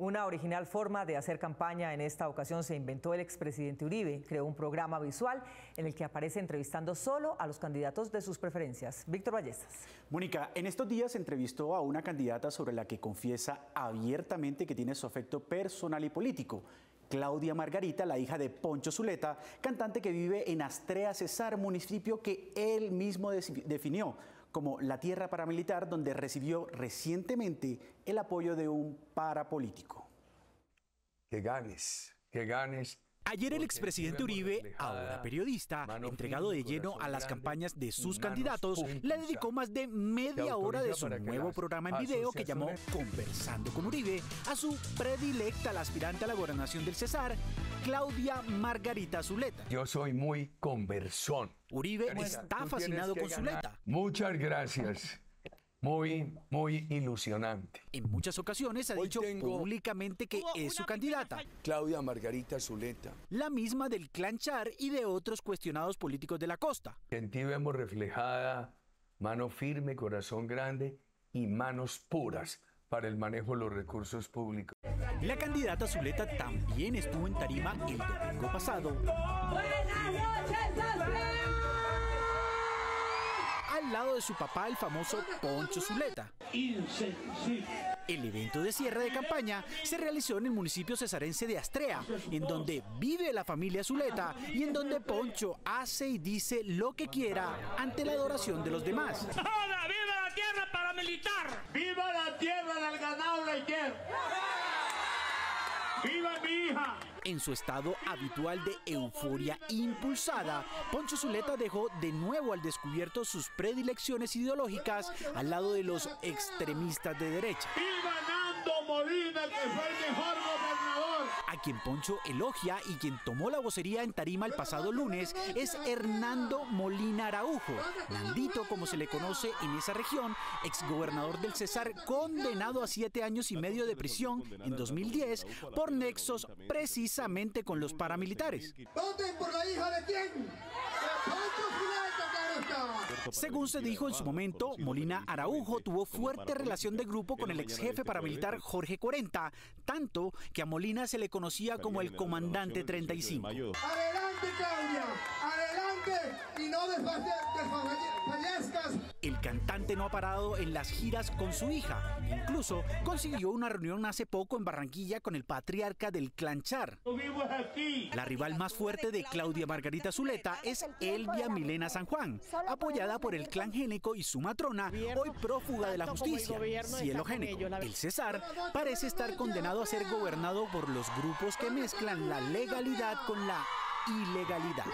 Una original forma de hacer campaña en esta ocasión se inventó el expresidente Uribe. Creó un programa visual en el que aparece entrevistando solo a los candidatos de sus preferencias. Víctor Ballestas. Mónica, en estos días entrevistó a una candidata sobre la que confiesa abiertamente que tiene su afecto personal y político. Claudia Margarita, la hija de Poncho Zuleta, cantante que vive en Astrea Cesar, municipio que él mismo definió como la tierra paramilitar donde recibió recientemente el apoyo de un parapolítico. Que ganes, que ganes Ayer el expresidente Uribe, ahora periodista, entregado de lleno a las campañas de sus candidatos, le dedicó más de media hora de su nuevo programa en video que llamó Conversando con Uribe a su predilecta, la aspirante a la gobernación del Cesar, Claudia Margarita Zuleta. Yo soy muy conversón. Uribe está fascinado con Zuleta. Muchas gracias muy, muy ilusionante. En muchas ocasiones ha dicho públicamente que es su candidata. Claudia Margarita Zuleta. La misma del clan Char y de otros cuestionados políticos de la costa. En ti vemos reflejada mano firme, corazón grande y manos puras para el manejo de los recursos públicos. La candidata Zuleta también estuvo en Tarima el domingo pasado. Buenas noches, de su papá, el famoso Poncho Zuleta. El evento de cierre de campaña se realizó en el municipio cesarense de Astrea, en donde vive la familia Zuleta y en donde Poncho hace y dice lo que quiera ante la adoración de los demás. ¡Viva la tierra paramilitar! ¡Viva la tierra ¡Viva mi hija! En su estado habitual de euforia impulsada, Poncho Zuleta dejó de nuevo al descubierto sus predilecciones ideológicas al lado de los extremistas de derecha. ¡Viva Nando Molina, que fue el mejor gobernador! A quien Poncho elogia y quien tomó la vocería en Tarima el pasado lunes es Hernando Molina Araujo, Nandito como se le conoce en esa región, exgobernador del Cesar, condenado a siete años y medio de prisión en 2010 por nexos precisamente con los paramilitares. ¿Voten por la hija de quién? Según se dijo en su momento, Molina Araujo tuvo fuerte relación de grupo con el ex jefe paramilitar Jorge 40, tanto que a Molina se le conocía como el comandante 35. Adelante, Claudia, y no desfallezcas el cantante no ha parado en las giras con su hija. Incluso consiguió una reunión hace poco en Barranquilla con el patriarca del Clanchar. La rival más fuerte de Claudia Margarita Zuleta es Elvia Milena San Juan, apoyada por el clan génico y su matrona, hoy prófuga de la justicia, Cielo Génico. El César parece estar condenado a ser gobernado por los grupos que mezclan la legalidad con la ilegalidad.